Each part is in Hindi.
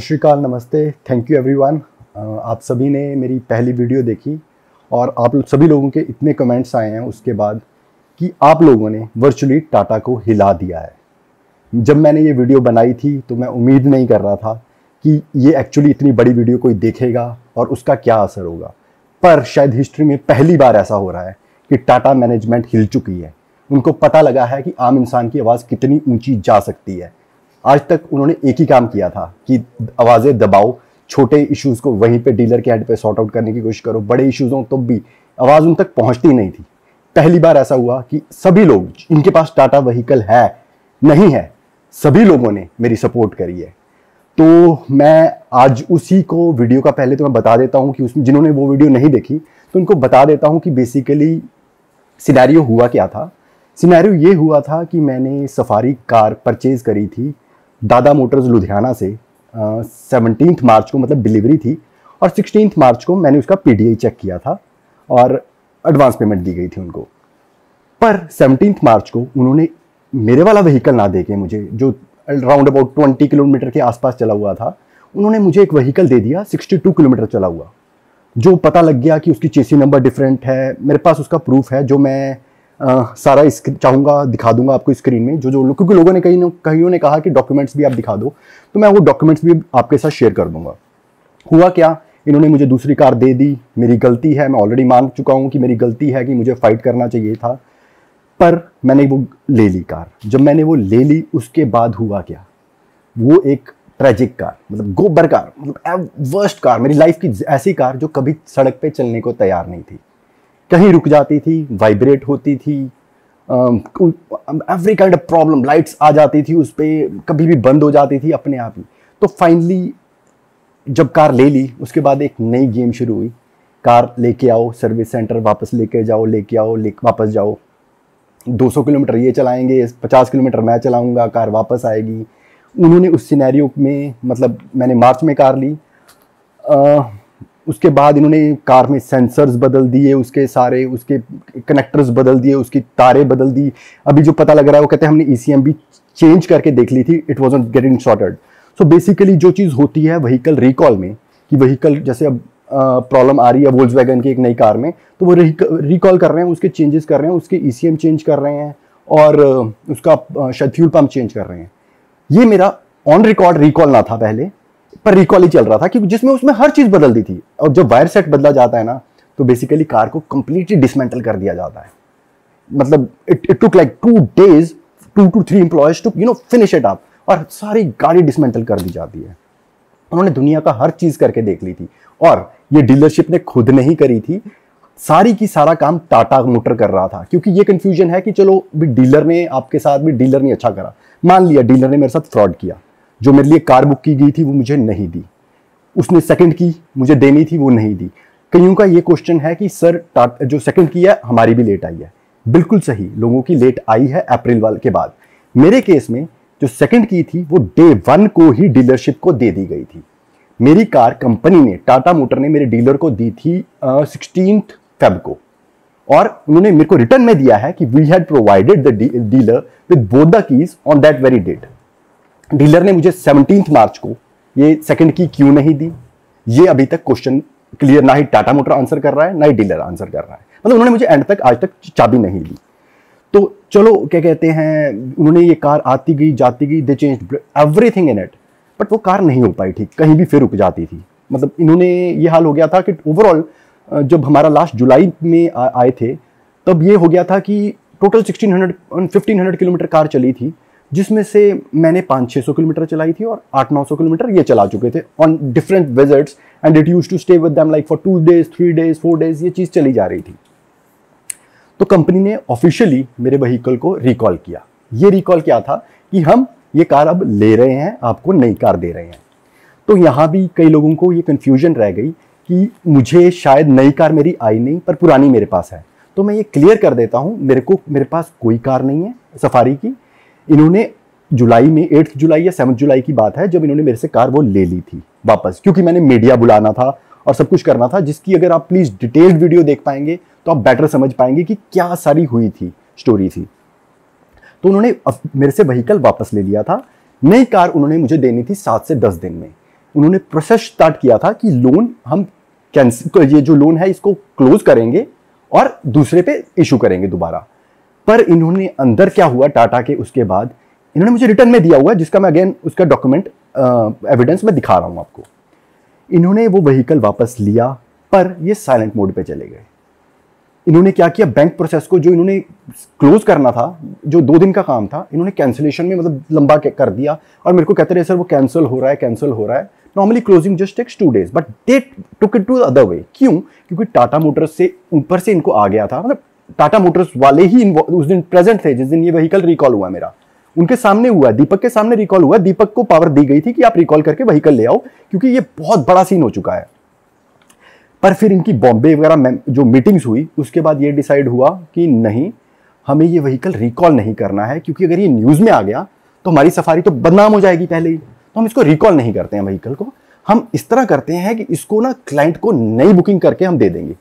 श्रीकाल, नमस्ते। थैंक यू एवरीवन आप सभी ने मेरी पहली वीडियो देखी और आप सभी लोगों के इतने कमेंट्स आए हैं उसके बाद कि आप लोगों ने वर्चुअली टाटा को हिला दिया है। जब मैंने ये वीडियो बनाई थी तो मैं उम्मीद नहीं कर रहा था कि ये एक्चुअली इतनी बड़ी वीडियो कोई देखेगा और उसका क्या असर होगा। पर शायद हिस्ट्री में पहली बार ऐसा हो रहा है कि टाटा मैनेजमेंट हिल चुकी है। उनको पता लगा है कि आम इंसान की आवाज़ कितनी ऊँची जा सकती है। आज तक उन्होंने एक ही काम किया था कि आवाज़ें दबाओ, छोटे इश्यूज़ को वहीं पे डीलर के हेड पे सॉर्ट आउट करने की कोशिश करो, बड़े इश्यूज़ हों तो भी आवाज़ उन तक पहुँचती नहीं थी। पहली बार ऐसा हुआ कि सभी लोग इनके पास टाटा वहीकल है, नहीं है, सभी लोगों ने मेरी सपोर्ट करी है। तो मैं आज उसी को वीडियो का पहले तो मैं बता देता हूँ कि उसमें जिन्होंने वो वीडियो नहीं देखी तो उनको बता देता हूँ कि बेसिकली सिनेरियो हुआ क्या था। सिनेरियो ये हुआ था कि मैंने सफारी कार परचेज़ करी थी दादा मोटर्स लुधियाना से सेवनटीन मार्च को मतलब डिलीवरी थी और सिक्सटीन मार्च को मैंने उसका पी चेक किया था और एडवांस पेमेंट दी गई थी उनको। पर सेवनटीन मार्च को उन्होंने मेरे वाला व्हीकल ना देके मुझे, जो राउंड अबाउट ट्वेंटी किलोमीटर के आसपास चला हुआ था, उन्होंने मुझे एक व्हीकल दे दिया सिक्सटी टू किलोमीटर चला हुआ। जो पता लग गया कि उसकी चेसी नंबर डिफरेंट है, मेरे पास उसका प्रूफ है, जो मैं आ, सारा चाहूँगा दिखा दूँगा आपको स्क्रीन में। जो जो लोग क्योंकि लोगों ने कहीं कहीं ने कहा कि डॉक्यूमेंट्स भी आप दिखा दो तो मैं वो डॉक्यूमेंट्स भी आपके साथ शेयर कर दूँगा। हुआ क्या? इन्होंने मुझे दूसरी कार दे दी। मेरी गलती है मैं ऑलरेडी मान चुका हूँ कि मेरी गलती है कि मुझे फाइट करना चाहिए था। पर मैंने वो ले ली कार। जब मैंने वो ले ली उसके बाद हुआ क्या? वो एक ट्रेजिक कार मतलब गोबर कार मतलब वर्स्ट कार मेरी लाइफ की ऐसी कार जो कभी सड़क पे चलने को तैयार नहीं थी। कहीं रुक जाती थी वाइब्रेट होती थी every kind of problem lights आ जाती थी उस पर कभी भी बंद हो जाती थी अपने आप ही। तो फाइनली जब कार ले ली उसके बाद एक नई गेम शुरू हुई। कार लेके आओ सर्विस सेंटर वापस लेके जाओ लेके आओ ले वापस जाओ। 200 किलोमीटर ये चलाएँगे 50 किलोमीटर मैं चलाऊँगा कार वापस आएगी। उन्होंने उस सिनेरियो में मतलब मैंने मार्च में कार ली। आ, उसके बाद इन्होंने कार में सेंसर्स बदल दिए, उसके सारे, उसके कनेक्टर्स बदल दिए, उसकी तारे बदल दी। अभी जो पता लग रहा है, वो कहते हैं हमने ईसीएम भी चेंज करके देख ली थी it was not getting shorted so basically जो चीज़ होती है वहीकल रिकॉल में, कि वहीकल जैसे अब प्रॉब्लम आ रही है वोल्स वैगन की एक नई कार में तो वो रिकॉल कर रहे हैं, उसके चेंजेस कर रहे हैं, उसके ई e चेंज कर रहे हैं, और उसका शायद फ्यूल पम्प चेंज कर रहे हैं। ये मेरा ऑन रिकॉर्ड रिकॉल ना था पहले। पर रिकॉल ही चल रहा था क्योंकि जिसमें उसमें हर चीज़ बदल दी थी। और जब वायर सेट बदला जाता है ना तो बेसिकली कार को कंप्लीटली डिसमेंटल कर दिया जाता है। मतलब it it took like two days two two three employees to you know finish it up और सारी गाड़ी डिसमेंटल कर दी जाती है। उन्होंने दुनिया का हर चीज़ करके देख ली थी। और ये डीलरशिप ने खुद नहीं करी थी। सारी की सारा काम टाटा मोटर कर रहा था। क्योंकि ये कंफ्यूजन है कि चलो, भी डीलर ने आपके साथ भी डीलर ने अच्छा करा। मान लिया डीलर ने मेरे साथ फ्रॉड किया। जो मेरे लिए कार बुक की गई थी वो मुझे नहीं दी। उसने सेकंड की, मुझे देनी थी, वो नहीं दी। कईयों का ये क्वेश्चन है कि, सर जो सेकंड की है, हमारी भी लेट आई है। बिल्कुल सही, लोगों की लेट आई है अप्रैल वाल के बाद। मेरे केस में, जो सेकंड की थी, वो डे वन को ही डीलरशिप को दे दी गई थी। मेरी कार कंपनी ने टाटा मोटर ने मेरे डीलर को दी थी सिक्सटीन फेब को। और उन्होंने मेरे को रिटर्न में दिया है कि we had provided the dealer with both the keys on that very date dealer ने मुझे सेवनटीन मार्च को ये सेकंड की क्यों नहीं दी? ये अभी तक क्वेश्चन क्लियर ना ही टाटा मोटर आंसर कर रहा है, ना ही डीलर आंसर कर रहा है। मतलब उन्होंने मुझे एंड तक, आज तक चाबी नहीं दी। तो चलो, क्या कहते हैं, उन्होंने ये कार आती गई, जाती गई they change everything in it but वो कार नहीं हो पाई थी कहीं भी फिर रुक जाती थी। मतलब इन्होंने ये हाल हो गया था कि ओवरऑल जब हमारा लास्ट जुलाई में आए थे, तब ये हो गया था कि टोटल 1600 1500 किलोमीटर कार चली थी। जिसमें से मैंने पाँच छः सौ किलोमीटर चलाई थी और आठ नौ सौ किलोमीटर ये चला चुके थे on different visits and it use to stay with them like for two days three days four days ये चीज़ चली जा रही थी। तो कंपनी ने ऑफिशियली मेरे वहीकल को रिकॉल किया। ये रिकॉल क्या था कि हम ये कार अब ले रहे हैं, आपको नई कार दे रहे हैं। तो यहाँ भी कई लोगों को ये कन्फ्यूज़न रह गई कि मुझे शायद नई कार मेरी आई नहीं, पर पुरानी मेरे पास है। तो मैं ये क्लियर कर देता हूँ, मेरे को, मेरे पास कोई कार नहीं है सफारी की। इन्होंने जुलाई में, एट्थ जुलाई या सेवन्थ जुलाई की बात है, जब इन्होंने मेरे से कार वो ले ली थी वापस, क्योंकि मैंने मीडिया बुलाना था और सब कुछ करना था, जिसकी अगर आप प्लीज़ डिटेल्ड वीडियो देख पाएँगे तो आप बेटर समझ पाएँगे कि क्या सारी हुई थी स्टोरी थी। तो उन्होंने मेरे से वहीकल वापस ले लिया था। नई कार उन्होंने मुझे देनी थी सात से दस दिन में। उन्होंने प्रोसेस स्टार्ट किया था कि लोन हम कैंसिल ये जो लोन है इसको क्लोज करेंगे और दूसरे पे इशू करेंगे दोबारा। पर इन्होंने अंदर क्या हुआ टाटा के उसके बाद? इन्होंने मुझे रिटर्न में दिया हुआ, जिसका मैं अगेन उसका डॉक्यूमेंट एविडेंस में दिखा रहा हूँ आपको। इन्होंने वो व्हीकल वापस लिया, पर ये साइलेंट मोड पे चले गए। इन्होंने क्या किया? बैंक प्रोसेस को जो इन्होंने क्लोज करना था, जो दो दिन का काम था, इन्होंने कैंसिलेशन में मतलब लंबा कर दिया, और मेरे को कहते रहे, सर, वो कैंसिल हो रहा है कैंसिल हो रहा है। Normally closing just takes two days but they took it to other way क्यों? क्योंकि टाटा मोटर्स से ऊपर से इनको आ गया था मतलब टाटा मोटर्स वाले ही उस दिन प्रेजेंट थे, जिस दिन ये व्हीकल रिकॉल हुआ मेरा। उनके सामने हुआ, दीपक के सामने रिकॉल हुआ। दीपक को पावर दी गई थी कि आप रिकॉल करके व्हीकल ले आओ, क्योंकि ये बहुत बड़ा सीन हो चुका है। पर फिर इनकी बॉम्बे वगैरह जो मीटिंग्स हुई, उसके बाद ये डिसाइड हुआ कि नहीं, हमें ये व्हीकल रिकॉल नहीं करना है, क्योंकि अगर ये न्यूज़ में आ गया तो हमारी सफारी तो बदनाम हो जाएगी पहले ही। तो हम इसको रिकॉल नहीं करते हैं व्हीकल को। हम इस तरह करते हैं कि इसको ना क्लाइंट को नई बुकिंग करके हम दे देंगे।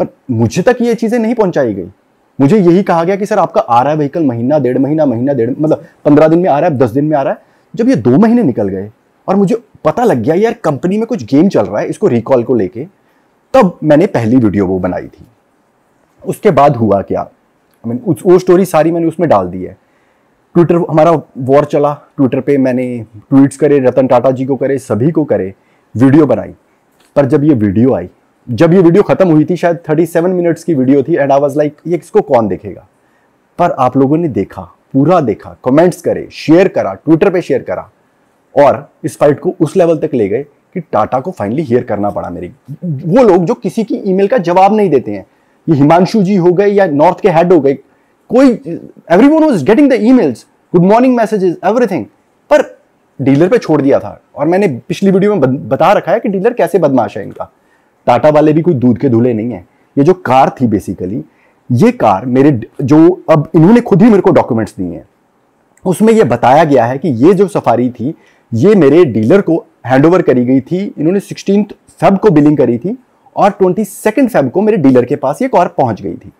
पर मुझे तक ये चीज़ें नहीं पहुंचाई गई। मुझे यही कहा गया कि सर आपका आ रहा है व्हीकल महीना, डेढ़ महीना महीना, डेढ़ मतलब पंद्रह दिन में आ रहा है, दस दिन में आ रहा है। जब ये दो महीने निकल गए और मुझे पता लग गया यार कंपनी में कुछ गेम चल रहा है, इसको रिकॉल को लेके, तब मैंने पहली वीडियो वो बनाई थी। उसके बाद हुआ क्या? मीन वो स्टोरी सारी मैंने उसमें डाल दी है। ट्विटर हमारा वॉर चला। ट्विटर पे मैंने ट्वीट्स करे, रतन टाटा जी को करे, सभी को करे वीडियो बनाई। पर जब ये वीडियो आई जब ये वीडियो खत्म हुई थी, शायद 37 मिनट्स की वीडियो थी एंड आई वाज लाइक ये इसको कौन देखेगा? पर आप लोगों ने देखा, पूरा देखा कमेंट्स करे शेयर करा ट्विटर पे शेयर करा, और इस फाइट को उस लेवल तक ले गए कि टाटा को फाइनली हियर करना पड़ा मेरी। वो लोग जो किसी की ईमेल का जवाब नहीं देते हैं, ये हिमांशु जी हो गए या नॉर्थ के हेड हो गए, कोई everyone was getting the emails good morning messages everything पर डीलर पे छोड़ दिया था, और मैंने पिछली वीडियो में बता रखा है कि डीलर कैसे बदमाश है इनका। टाटा वाले भी कोई दूध के धुले नहीं है। ये जो कार थी बेसिकली ये कार मेरे जो अब इन्होंने खुद ही मेरे को डॉक्यूमेंट्स दिए हैं। उसमें यह बताया गया है कि ये जो सफारी थी, ये मेरे डीलर को हैंडओवर करी गई थी। इन्होंने सिक्सटीन फेब को बिलिंग करी थी और ट्वेंटी सेकेंड फेब को मेरे डीलर के पास ये कार पहुँच गई थी।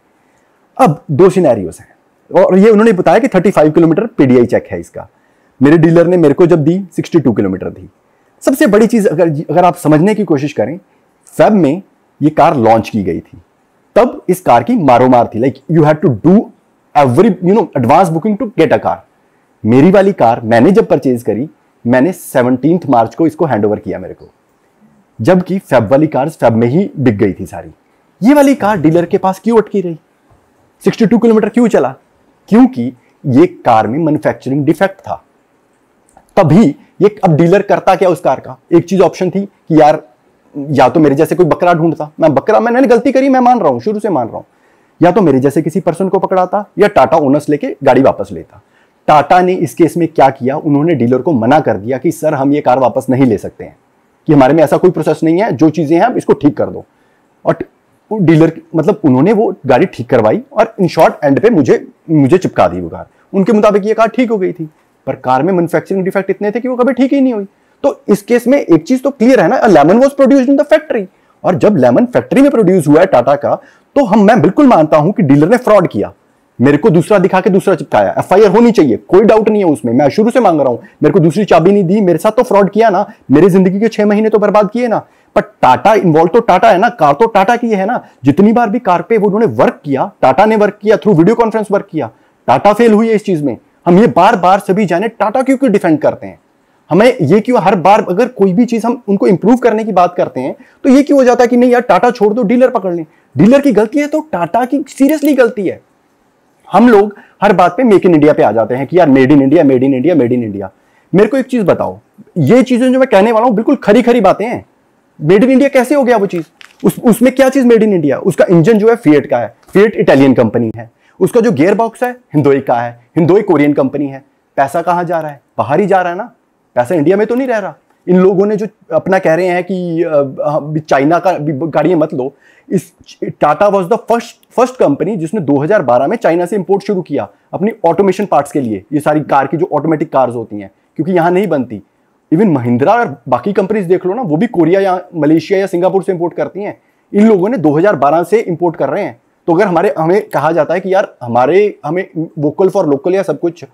अब दो सिनेरियोज हैं। और ये उन्होंने बताया कि 35 किलोमीटर पीडीआई चेक है इसका। मेरे डीलर ने मेरे को जब दी 62 किलोमीटर दी। सबसे बड़ी चीज़ अगर अगर आप समझने की कोशिश करें फेब में ये कार लॉन्च की गई थी। तब इस कार की मारोमार थी। Like you have to do every you know advance booking to get a car मेरी वाली कार मैंने जब परचेज करी, मैंने सेवनटीन मार्च को इसको हैंड किया मेरे को। जबकि फेब वाली कार फेब में ही बिक गई थी सारी। ये वाली कार डीलर के पास क्यों अटकी रही? 62 किलोमीटर क्यों चला? क्योंकि ये कार में मैन्युफैक्चरिंग डिफेक्ट था। तभी ये, अब डीलर करता क्या उस कार का? एक चीज़ ऑप्शन थी कि यार या तो मेरे जैसे कोई बकरा ढूंढता। मैं बकरा मैंने गलती करी, मैं मान रहा हूँ, शुरू से मान रहा हूँ। या तो मेरे जैसे किसी पर्सन को पकड़ाता, या टाटा ओनर्स लेके गाड़ी वापस लेता। टाटा ने इस केस में क्या किया? उन्होंने डीलर को मना कर दिया कि, सर, हम ये कार वापस नहीं ले सकते हैं। कि हमारे में ऐसा कोई प्रोसेस नहीं है, जो चीज़ें हैं इसको ठीक कर दो। और डीलर मतलब उन्होंने वो गाड़ी ठीक करवाई और इन शॉर्ट एंड पे मुझे मुझे चिपका दी वो कार। उनके मुताबिक ये कार ठीक हो गई थी। पर कार में मैन्युफैक्चरिंग डिफेक्ट इतने थे कि वो कभी ठीक ही नहीं हुई। तो इस केस में एक चीज़ तो क्लियर है ना lemon was produce in the factory और जब लेमन फैक्ट्री में प्रोड्यूस हुआ है टाटा का तो हम, मैं बिल्कुल मानता हूँ कि डीलर ने फ्रॉड किया। मेरे को दूसरा दिखा के दूसरा चिपकाया। एफ़ होनी चाहिए, कोई डाउट नहीं है उसमें। मैं शुरू से मांग रहा हूँ, मेरे को दूसरी चाबी नहीं दी, मेरे साथ तो फ्रॉड किया ना। मेरी ज़िंदगी के छह महीने तो बर्बाद किए ना। पर टाटा इन्वॉल्व तो टाटा है ना, कार तो टाटा की है ना। जितनी बार भी कार पे वो उन्होंने वर्क किया टाटा ने वर्क किया थ्रू वीडियो कॉन्फ्रेंस वर्क किया। टाटा फेल हुई है इस चीज़ में। हम ये बार बार सभी जाने टाटा क्यों क्यों डिफेंड करते हैं? हमें ये क्यों हर बार अगर कोई भी चीज़ हम उनको इंप्रूव करने की बात करते हैं तो ये क्यों हो जाता है कि नहीं यार, टाटा छोड़ दो डीलर पकड़ लें। डीलर की गलती है तो टाटा की सीरियसली गलती है। हम लोग हर बात पे मेक इन इंडिया पे आ जाते हैं कि यार made in India made in India made in India मेरे को एक चीज़ बताओ, ये चीज़ें जो मैं कहने वाला हूँ, बिल्कुल खरी खरी बातें हैं। मेड इन इंडिया कैसे हो गया वो चीज़? उस, उसमें क्या चीज़ मेड इन इंडिया उसका इंजन जो है फिएट का है। फिएट इटालियन कंपनी है। उसका जो गियर बॉक्स है हिंदोई का है। हिंदोई कोरियन कंपनी है। पैसा कहाँ जा रहा है? बाहर ही जा रहा है ना? पैसा इंडिया में तो नहीं रह रहा। इन लोगों ने जो अपना कह रहे हैं कि चाइना का गाड़ियाँ मत लो। इस Tata was the first first company जिसने 2012 में चाइना से इंपोर्ट शुरू किया अपनी ऑटोमेशन पार्ट्स के लिए। ये सारी कार की जो ऑटोमेटिक कार्स होती हैं, क्योंकि यहाँ नहीं बनती। इवन महिंद्रा और बाकी कंपनीज़ देख लो ना, वो भी कोरिया या मलेशिया या सिंगापुर से इंपोर्ट करती हैं। इन लोगों ने 2012 से इंपोर्ट कर रहे हैं। तो अगर हमारे, हमें कहा जाता है कि यार, हमारे, हमें वोकल फॉर लोकल या सब कुछ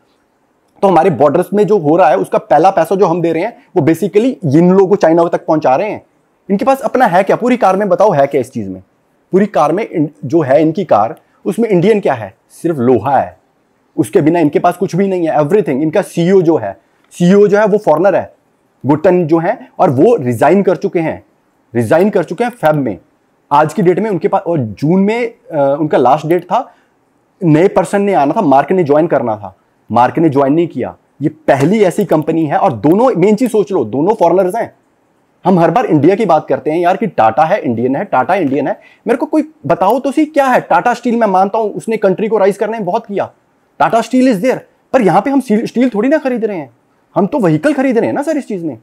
तो हमारे बॉर्डर्स में जो हो रहा है उसका पहला पैसा जो हम दे रहे हैं वो बेसिकली इन लोगों को चाइना तक पहुँचा रहे हैं। इनके पास अपना है क्या? पूरी कार में बताओ है क्या इस चीज़ में? पूरी कार में जो है इनकी कार उसमें इंडियन क्या है? सिर्फ़ लोहा है। उसके बिना इनके पास कुछ भी नहीं है। एवरीथिंग इनका सीईओ जो है सीईओ जो है वो फॉरनर है। गुटन जो है और वो रिजाइन कर चुके हैं। रिजाइन कर चुके हैं फेब में। आज की डेट में उनके पास और जून में आ, उनका लास्ट डेट था। नए पर्सन ने आना था मार्क ने ज्वाइन करना था। मार्क ने ज्वाइन नहीं किया। ये पहली ऐसी कंपनी है और दोनों, मेन चीज़ सोच लो, दोनों फॉरनर्स हैं। हम हर बार इंडिया की बात करते हैं यार कि टाटा है इंडियन है टाटा इंडियन है। मेरे को कोई बताओ तो सी क्या है? टाटा स्टील मैं मानता हूँ, उसने कंट्री को राइज करने में बहुत किया। टाटा स्टील इज़ देयर पर यहाँ पे हम स्टील थोड़ी ना खरीद रहे हैं। हम तो वहीकल खरीद रहे हैं ना सर इस चीज़ में।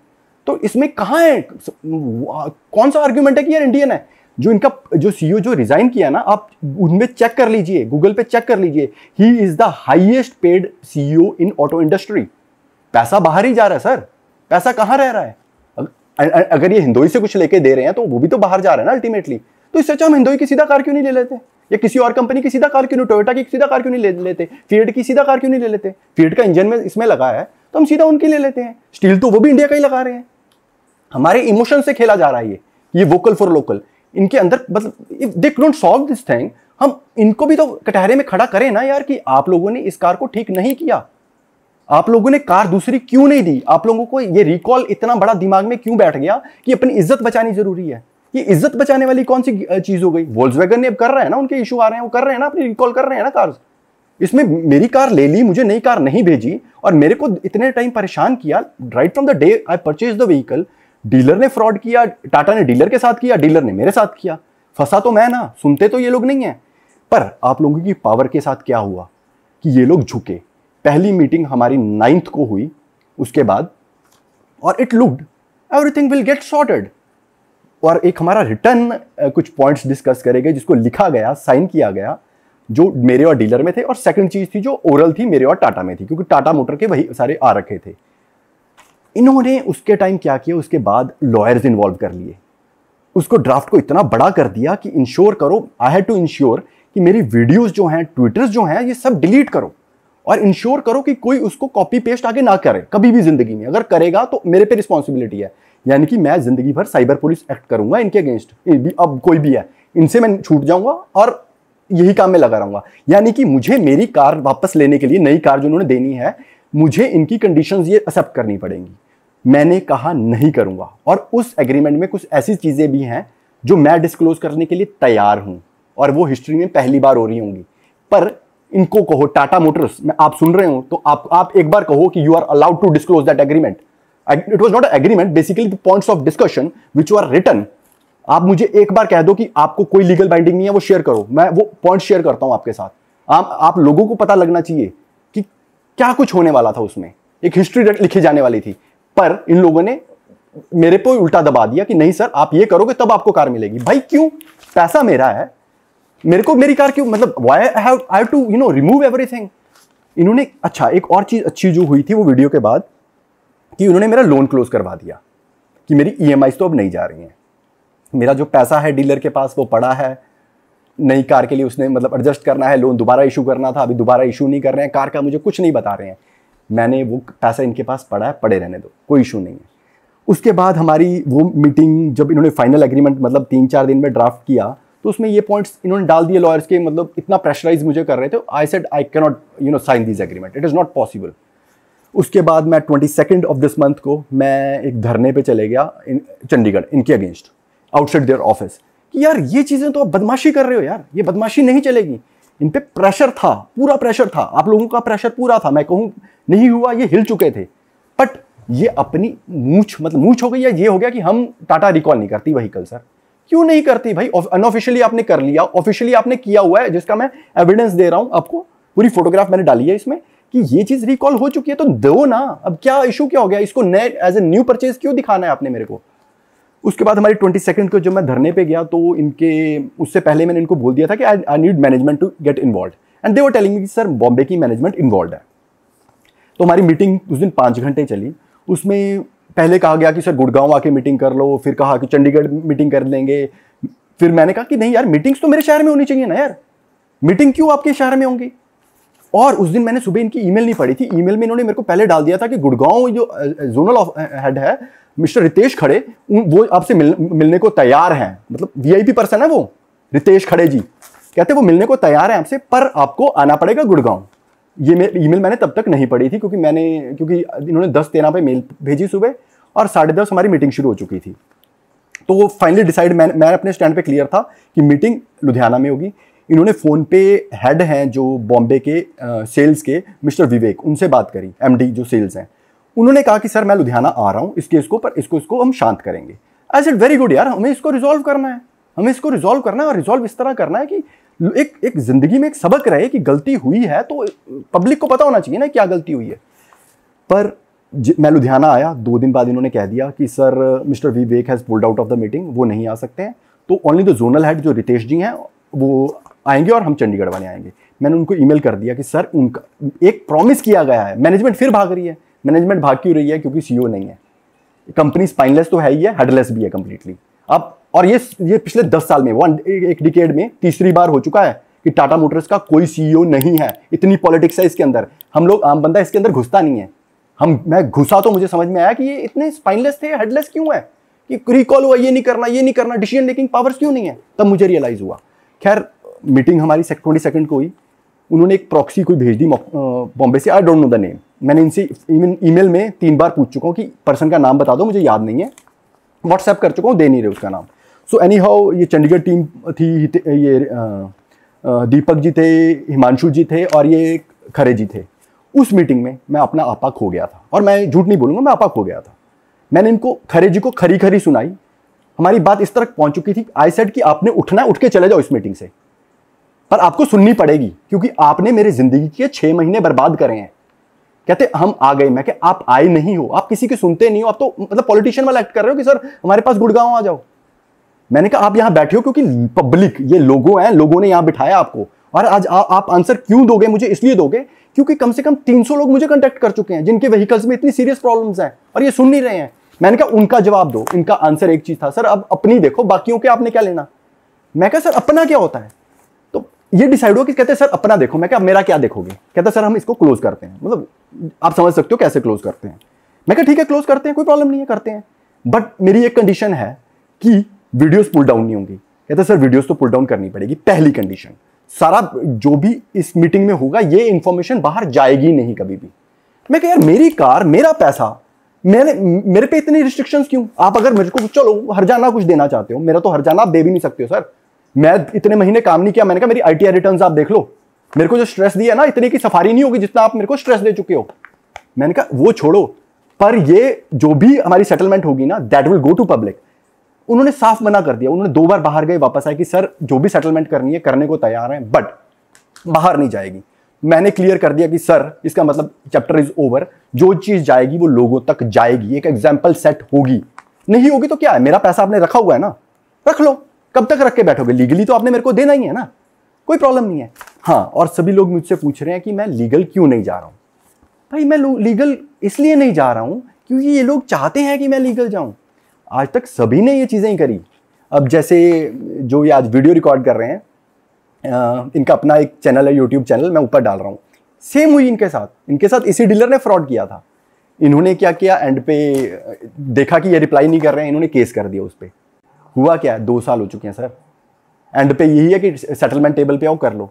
तो इसमें कहाँ है? कौन सा आर्ग्यूमेंट है कि यार इंडियन है? जो इनका, जो सीईओ जो रिजाइन किया ना, आप उनमें चेक कर लीजिए गूगल पे चेक कर लीजिए। He is the highest paid CEO in auto industry पैसा बाहर ही जा रहा है सर पैसा कहाँ रह रहा है? अगर ये हिंदोई से कुछ लेके दे रहे हैं तो वो भी तो बाहर जा रहा है ना अल्टीमेटली तो इससे अच्छा हम हिंदोई की सीधा कार क्यों नहीं ले लेते? या किसी और कंपनी की सीधा कार क्यों नहीं टोयोटा की सीधा कार क्यों नहीं ले लेते? फ़ील्ड की सीधा कार क्यों नहीं ले लेते? फ़ील्ड का इंजन में, इसमें लगा है तो हम सीधा उनकी ले लेते हैं। स्टील तो वो भी इंडिया का ही लगा रहे हैं। हमारे इमोशन से खेला जा रहा है ये। ये वोकल फॉर लोकल इनके अंदर मतलब if they don't solve this thing हम इनको भी तो कटहरे में खड़ा करें ना यार कि आप लोगों ने इस कार को ठीक नहीं किया। आप लोगों ने कार दूसरी क्यों नहीं दी? आप लोगों को ये रिकॉल इतना बड़ा दिमाग में क्यों बैठ गया कि अपनी इज़्ज़त बचानी ज़रूरी है? ये इज़्ज़त बचाने वाली कौन सी चीज़ हो गई? वोल्सवैगन ने अब कर रहे हैं ना, उनके इशू आ रहे हैं, वो कर रहे हैं ना, अपनी रिकॉल कर रहे हैं ना कार इसमें मेरी कार ले ली, मुझे नई कार नहीं भेजी, और मेरे को इतने टाइम परेशान किया right from the day I purchase the vehicle dealer ने फ्रॉड किया, टाटा ने डीलर के साथ किया, डीलर ने मेरे साथ किया। फंसा तो मैं ना, सुनते तो ये लोग नहीं है। पर आप लोगों की पावर के साथ क्या हुआ कि ये लोग झुके? पहली मीटिंग हमारी नाइन्थ को हुई, उसके बाद, और it looked everything will get sorted और एक हमारा रिटर्न कुछ पॉइंट्स डिस्कस करेंगे, जिसको लिखा गया साइन किया गया, जो मेरे और डीलर में थे, और सेकंड चीज़ थी जो ओरल थी, मेरे और टाटा में थी, क्योंकि टाटा मोटर के वही सारे आ रखे थे। इन्होंने उसके टाइम क्या किया? उसके बाद लॉयर्स इन्वॉल्व कर लिए। उसको ड्राफ्ट को इतना बड़ा कर दिया कि इंश्योर करो आई हैड टू इंश्योर कि मेरी वीडियोस जो हैं ट्विटर्स जो हैं, ये सब डिलीट करो। और इंश्योर करो कि कोई उसको कॉपी पेस्ट आगे ना करे, कभी भी ज़िंदगी में। अगर करेगा तो मेरे पे रिस्पॉन्सिबिलिटी है। यानी कि मैं ज़िंदगी भर साइबर पुलिस एक्ट करूँगा, इनके अगेंस्ट अब कोई भी है, इनसे मैं छूट जाऊँगा और यही काम में लगा रहूँगा। यानी कि मुझे मेरी कार वापस लेने के लिए नई कार जो उन्होंने देनी है मुझे इनकी कंडीशंस ये एक्सेप्ट करनी पड़ेंगी। मैंने कहा, नहीं करूँगा। और उस एग्रीमेंट में कुछ ऐसी चीज़ें भी हैं, जो मैं डिस्क्लोज करने के लिए तैयार हूँ, और वो हिस्ट्री में पहली बार हो रही होंगी। पर इनको कहो टाटा मोटर्स में, आप सुन रहे हो तो आप आप एक बार कहो कि you are allowed to disclose that agreement it was not agreement basically the points of discussion which are return आप मुझे एक बार कह दो कि आपको कोई लीगल बाइंडिंग नहीं है, वो शेयर करो। मैं वो पॉइंट शेयर करता हूँ आपके साथ। आप आप लोगों को पता लगना चाहिए क्या कुछ होने वाला था उसमें? एक हिस्ट्री लिखी जाने वाली थी। पर इन लोगों ने मेरे पे उल्टा दबा दिया कि नहीं सर, आप ये करोगे तब आपको कार मिलेगी। भाई क्यों? पैसा मेरा है। मेरे को, मेरी कार क्यों? मतलब why have to you know remove everything इन्होंने अच्छा एक और चीज़ अच्छी जो हुई थी वो वीडियो के बाद कि उन्होंने मेरा लोन क्लोज करवा दिया कि मेरी ई तो अब नहीं जा रही हैं। मेरा जो पैसा है डीलर के पास वो पड़ा है। नई कार के लिए उसने मतलब एडजस्ट करना है लोन दोबारा इशू करना था, अभी दोबारा इशू नहीं कर रहे हैं, कार का मुझे कुछ नहीं बता रहे हैं। मैंने वो पैसा इनके पास पड़ा है, पड़े रहने दो, कोई इशू नहीं है। उसके बाद हमारी वो मीटिंग जब इन्होंने फाइनल एग्रीमेंट मतलब तीन चार दिन में ड्राफ्ट किया तो उसमें ये पॉइंट्स इन्होंने डाल दिए लॉयर्स के मतलब इतना प्रेशराइज मुझे कर रहे थे I said I cannot you know sign this agreement it is not possible उसके बाद मैं twenty second of this month को मैं एक धरने पे चले गया इन चंडीगढ़, इनके अगेंस्ट आउटसाइड देयर ऑफ़िस कि यार, ये चीज़ें तो आप बदमाशी कर रहे हो यार। ये बदमाशी नहीं चलेगी। इन पे प्रेशर था, पूरा प्रेशर था। आप लोगों का प्रेशर पूरा था। मैं कहूँ, नहीं हुआ, ये हिल चुके थे। बट ये अपनी मूछ मतलब मूछ हो गई या ये हो गया कि हम टाटा रिकॉल नहीं करती वहीकल सर क्यों नहीं करती भाई? अनऑफिशियली आपने कर लिया। ऑफिशियली आपने किया हुआ है, जिसका मैं एविडेंस दे रहा हूँ आपको। पूरी फोटोग्राफ मैंने डाली है इसमें कि ये चीज़ रिकॉल हो चुकी है तो दो ना। अब क्या इशू क्या हो गया? इसको नए एज ए न्यू परचेज क्यों दिखाना है आपने मेरे को? उसके बाद हमारी ट्वेंटी सेकेंड को जब मैं धरने पे गया तो इनके, उससे पहले मैंने इनको बोल दिया था कि I I need management to get involve and they were telling me sir Bombay की मैनेजमेंट इन्वॉल्व है. तो हमारी मीटिंग उस दिन पाँच घंटे चली। उसमें पहले कहा गया कि, सर, गुड़गांव आके मीटिंग कर लो, फिर कहा कि चंडीगढ़ मीटिंग कर लेंगे। फिर मैंने कहा कि, नहीं यार मीटिंग्स तो मेरे शहर में होनी चाहिए ना यार। मीटिंग क्यों आपके शहर में होंगी? और उस दिन मैंने सुबह इनकी ईमेल नहीं पढ़ी थी। ईमेल में इन्होंने मेरे को पहले डाल दिया था कि गुड़गांव जो जोनल हेड है मिस्टर रितेश खड़े वो आपसे मिल, मिलने को तैयार हैं। मतलब वीआईपी पर्सन है वो। रितेश खड़े जी। कहते वो मिलने को तैयार है आपसे पर आपको आना पड़ेगा गुड़गांव। ये ईमेल मैंने तब तक नहीं पढ़ी थी क्योंकि मैंने क्योंकि इन्होंने दस तेरह पे मेल भेजी सुबह और साढ़े दस हमारी मीटिंग शुरू हो चुकी थी। तो वो फाइनली डिसाइड मैं मैं अपने स्टैंड पे क्लियर था कि मीटिंग लुधियाना में होगी। इन्होंने फ़ोन पे हेड हैं जो बॉम्बे के आ, सेल्स के मिस्टर विवेक उनसे बात करी एमडी जो सेल्स हैं। उन्होंने कहा कि, सर, मैं लुधियाना आ रहा हूँ इस केस को पर, इसको इसको हम शांत करेंगे। आई सेड वेरी गुड यार, हमें इसको रिजॉल्व करना है। हमें इसको रिजॉल्व करना है और रिजॉल्व इस तरह करना है कि एक एक ज़िंदगी में एक सबक रहे कि गलती हुई है तो पब्लिक को पता होना चाहिए ना क्या गलती हुई है। पर मैं लुधियाना आया, दो दिन बाद इन्होंने कह दिया कि, sir, mister Vivek has pulled out of the meeting, वो नहीं आ सकते हैं। तो ओनली द जोनल हेड जो रितेश जी हैं, वो आएँगे और हम चंडीगढ़ वाले आएँगे। मैंने उनको ईमेल कर दिया कि, सर, उनका, एक प्रॉमिस किया गया है मैनेजमेंट फिर भाग रही है। मैनेजमेंट भाग क्यों रही है क्योंकि सीईओ नहीं है। कंपनी स्पाइनलेस तो है ही है हेडलेस भी है कंप्लीटली अब, और ये ये पिछले दस साल में वन एक डिकेड में तीसरी बार हो चुका है कि टाटा मोटर्स का कोई सीईओ नहीं है। इतनी पॉलिटिक्स है इसके अंदर। हम लोग, आम बंदा इसके अंदर घुसता नहीं है। हम, मैं घुसा तो मुझे समझ में आया कि ये इतने स्पाइनलेस थे हेडलेस क्यों है? कि रिकॉल हुआ, ये नहीं करना, ये नहीं करना डिसीज़न मेकिंग पावर्स क्यों नहीं है? तब मुझे रियलाइज़ हुआ। खैर मीटिंग हमारी ट्वेंटी सेकंड को हुई। उन्होंने एक प्रॉक्सी कोई भेज दी बॉम्बे से I don't know the name मैंने इनसे इवन ईमेल में तीन बार पूछ चुका हूँ कि पर्सन का नाम बता दो, मुझे याद नहीं है। व्हाट्सएप कर चुका हूँ, दे नहीं रहे उसका नाम। सो एनी हाउ ये चंडीगढ़ टीम थी ये दीपक जी थे, हिमांशु जी थे और ये खरे जी थे। उस मीटिंग में मैं अपना आपा खो गया था। और मैं झूठ नहीं बोलूँगा, मैं आपा खो गया था। मैंने इनको, खरे जी को खरी खरी सुनाई। हमारी बात इस तरह पहुँच चुकी थी आई सेड कि आपने उठना, उठ के चले जाओ इस मीटिंग से। पर आपको सुननी पड़ेगी, क्योंकि आपने मेरी ज़िंदगी के छः महीने बर्बाद करे हैं। कहते हम आ गए। मैं क्या आप आए नहीं हो। आप किसी की सुनते नहीं हो। आप तो मतलब पॉलिटिशियन वाला एक्ट कर रहे हो कि सर हमारे पास गुड़गांव आ जाओ। मैंने कहा आप यहाँ बैठे हो क्योंकि पब्लिक ये लोगों हैं लोगों ने यहाँ बिठाया आपको। और आज आ, आप आंसर क्यों दोगे मुझे? इसलिए दोगे क्योंकि कम से कम 300 लोग मुझे कंटेक्ट कर चुके हैं जिनके व्हीकल्स में इतनी सीरियस प्रॉब्लम्स हैं और ये सुन नहीं रहे हैं। मैंने कहा उनका जवाब दो। इनका आंसर एक चीज़ था। सर अब अपनी देखो बाकियों के आपने क्या लेना? मैं कहा सर अपना क्या होता है? तो ये डिसाइड हो कि कहते सर अपना देखो। मैं क्या मेरा क्या देखोगे? कहते सर हम इसको क्लोज करते हैं। मतलब आप समझ सकते हो कैसे क्लोज करते हैं। मैं क्या ठीक है क्लोज करते हैं, कोई प्रॉब्लम नहीं है, करते हैं। बट मेरी एक कंडीशन है कि वीडियोस पुल डाउन नहीं होंगी। कहते सर वीडियोस तो पुल डाउन करनी पड़ेगी। पहली कंडीशन सारा जो भी इस मीटिंग में होगा, ये इंफॉर्मेशन बाहर जाएगी नहीं कभी भी। मैं कह, यार, मेरी कार, मेरा पैसा, मैंने, मेरे पे इतनी रिस्ट्रिक्शंस क्यों? आप अगर मेरे को चलो, हरजाना कुछ देना चाहते हो, मेरा तो हरजाना आप दे भी नहीं सकते हो, सर। मैं इतने महीने काम नहीं किया, मैंने कहा, मेरी आई रिटर्न आप देख लो। मेरे को जो स्ट्रेस दिया ना, इतने की सफारी नहीं होगी जितना आप मेरे को स्ट्रेस दे चुके हो। मैंने कहा, वो छोड़ो। पर ये जो भी हमारी सेटलमेंट होगी ना that will go to public उन्होंने साफ़ मना कर दिया। उन्होंने दो बार बाहर गए, वापस आए कि, सर, जो भी सेटलमेंट करनी है, करने को तैयार हैं बट बाहर नहीं जाएगी। मैंने क्लियर कर दिया कि, सर, इसका मतलब चैप्टर इज़ ओवर जो चीज़ जाएगी, वो लोगों तक जाएगी। एक एग्ज़ाम्पल सेट होगी। नहीं होगी तो क्या है? मेरा पैसा आपने रखा हुआ है ना? रख लो। कब तक रख के बैठोगे? लीगली तो आपने मेरे को देना ही है ना। कोई प्रॉब्लम नहीं है। हाँ और सभी लोग मुझसे पूछ रहे हैं कि मैं लीगल क्यों नहीं जा रहा हूँ? भाई, मैं लीगल इसलिए नहीं जा रहा हूँ क्योंकि ये लोग चाहते हैं कि मैं लीगल जाऊँ। आज तक सभी ने ये चीज़ें करी। अब जैसे जो ये आज वीडियो रिकॉर्ड कर रहे हैं इनका अपना एक चैनल है यूट्यूब चैनल मैं ऊपर डाल रहा हूँ। सेम हुई इनके साथ। इनके साथ इसी डीलर ने फ्रॉड किया था। इन्होंने क्या किया? एंड पे देखा कि ये रिप्लाई नहीं कर रहे हैं, इन्होंने केस कर दिया उस पर हुआ क्या? है दो साल हो चुके हैं, सर। एंड पे यही है कि सेटलमेंट टेबल पे आओ, कर लो।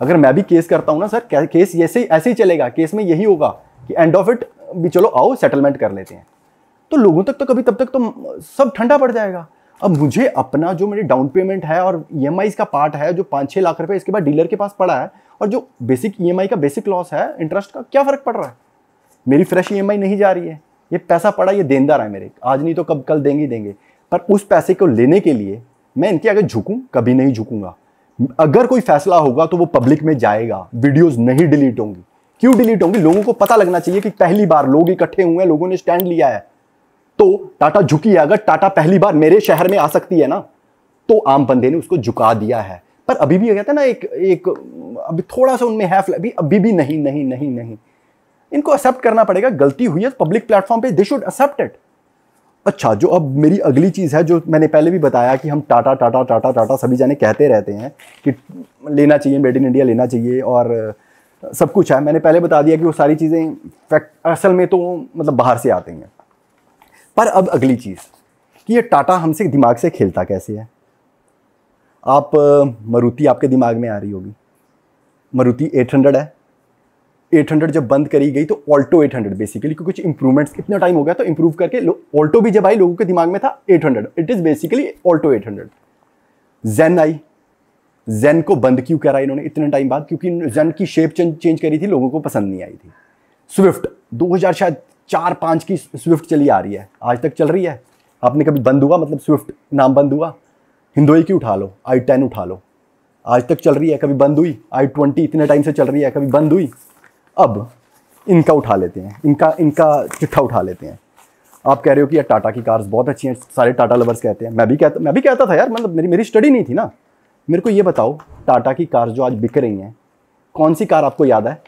अगर मैं भी केस करता हूँ ना सर केस ऐसे ही ऐसे ही चलेगा केस में यही होगा कि एंड ऑफ़ इट भी चलो, आओ सेटलमेंट कर लेते हैं। तो लोगों तक तो कभी, तब तक तो सब ठंडा पड़ जाएगा। अब मुझे अपना जो मेरी डाउन पेमेंट है और ईएमआई का पार्ट है, जो पाँच छः लाख रुपए इसके बाद डीलर के पास पड़ा है, और जो बेसिक ईएमआई का बेसिक लॉस है इंटरेस्ट का, क्या फ़र्क पड़ रहा है? मेरी फ्रेश ईएमआई नहीं जा रही है। ये पैसा पड़ा, ये देनदार है मेरे। आज नहीं तो कब, कल देंगे देंगे। पर उस पैसे को लेने के लिए मैं इनके आगे झुकूं, कभी नहीं झुकूँगा। अगर कोई फैसला होगा तो वो पब्लिक में जाएगा। वीडियोस नहीं डिलीट होंगी। क्यों डिलीट होंगी? लोगों को पता लगना चाहिए कि पहली बार लोग इकट्ठे हुए हैं, लोगों ने स्टैंड लिया है। तो टाटा झुकी है, अगर टाटा पहली बार मेरे शहर में आ सकती है ना तो आम बंदे ने उसको झुका दिया है। पर अभी भी कहते हैं ना, एक एक, अभी थोड़ा सा उनमें है अभी अभी भी नहीं नहीं नहीं नहीं। इनको एक्सेप्ट करना पड़ेगा। गलती हुई है पब्लिक प्लेटफॉर्म पे दे शुड एक्सेप्ट इट अच्छा जो अब मेरी अगली चीज़ है, जो मैंने पहले भी बताया कि हम टाटा टाटा टाटा टाटा सभी जाने कहते रहते हैं कि लेना चाहिए, मेड इन इंडिया लेना चाहिए और सब कुछ है। मैंने पहले बता दिया कि वो सारी चीज़ें फैक्ट, असल में तो मतलब बाहर से आते हैं। पर अब अगली चीज़, कि ये टाटा हमसे दिमाग से खेलता कैसे है? आप, मरुति आपके दिमाग में आ रही होगी। मरुति 800 है। 800 जब बंद करी गई तो ऑल्टो 800 बेसिकली क्योंकि कुछ इंप्रूवमेंट्स कितना टाइम हो गया तो इंप्रूव करके ऑल्टो भी जब आई, लोगों के दिमाग में था 800 it is basically Alto 800 Zen I. Zen को बंद क्यों करा इन्होंने इतने टाइम बाद? क्योंकि जेन की शेप चेंज करी थी, लोगों को पसंद नहीं आई थी। स्विफ्ट 2000 शायद चार पाँच की स्विफ्ट चली आ रही है। आज तक चल रही है। आपने कभी बंद हुआ? मतलब स्विफ्ट नाम बंद हुआ? हिंदोई की उठा लो आई टेन उठा लो। आज तक चल रही है, कभी बंद हुई? आई ट्वेंटी इतने टाइम से चल रही है, कभी बंद हुई? अब इनका उठा लेते हैं, इनका इनका चिट्ठा उठा लेते हैं। आप कह रहे हो कि यार टाटा की कार्स बहुत अच्छी हैं, सारे टाटा लवर्स कहते हैं। मैं भी कहता, मैं भी कहता था यार मतलब मेरी मेरी स्टडी नहीं थी ना। मेरे को ये बताओ, टाटा की कार जो आज बिक रही हैं, कौन सी कार आपको याद है?